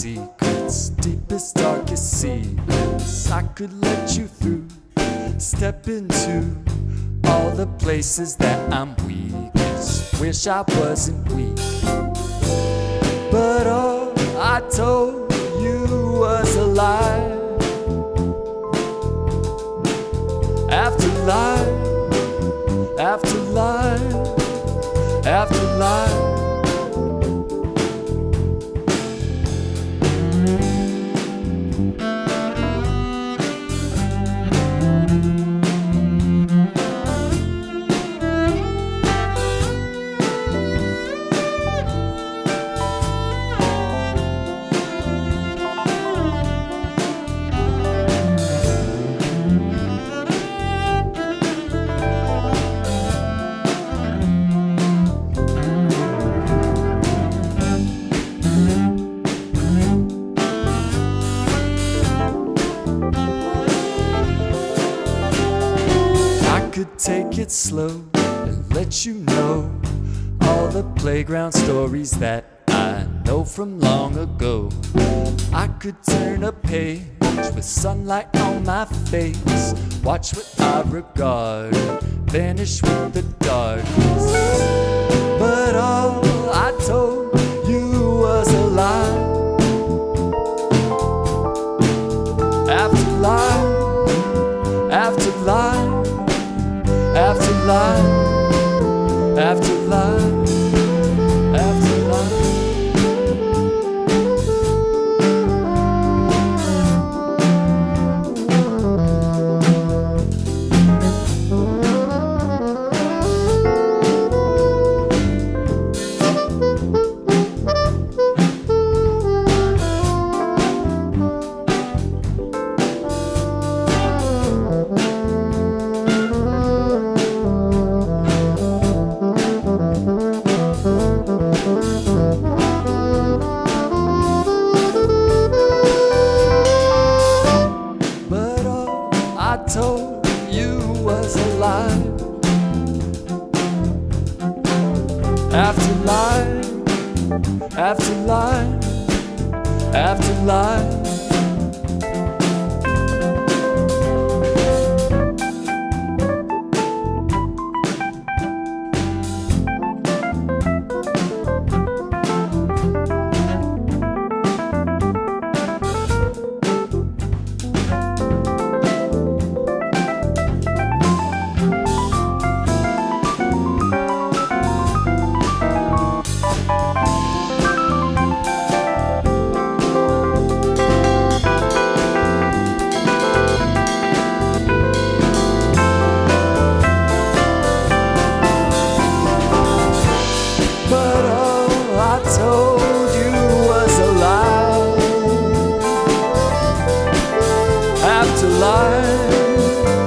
secrets, deepest, darkest secrets. I could let you through, step into all the places that I'm weakest. Wish I wasn't weak, but all I told you was a lie. After lie, after lie, after lie. Could take it slow and let you know all the playground stories that I know from long ago. I could turn a page with sunlight on my face, watch what I regard vanish with the darkness. After after lie, after lie. Lie,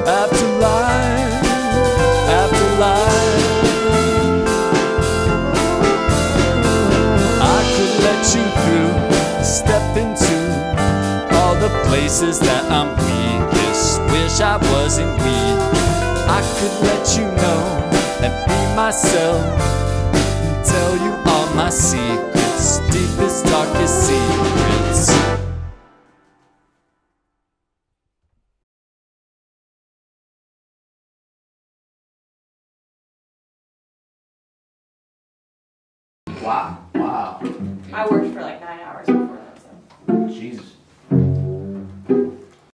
after lie, after lie. I could let you through, step into all the places that I'm weakest. Wish I wasn't weak. I could let you know and be myself and tell you all my secrets, deepest, darkest secrets. Wow. Wow. I worked for like nine hours before that, so. Jesus.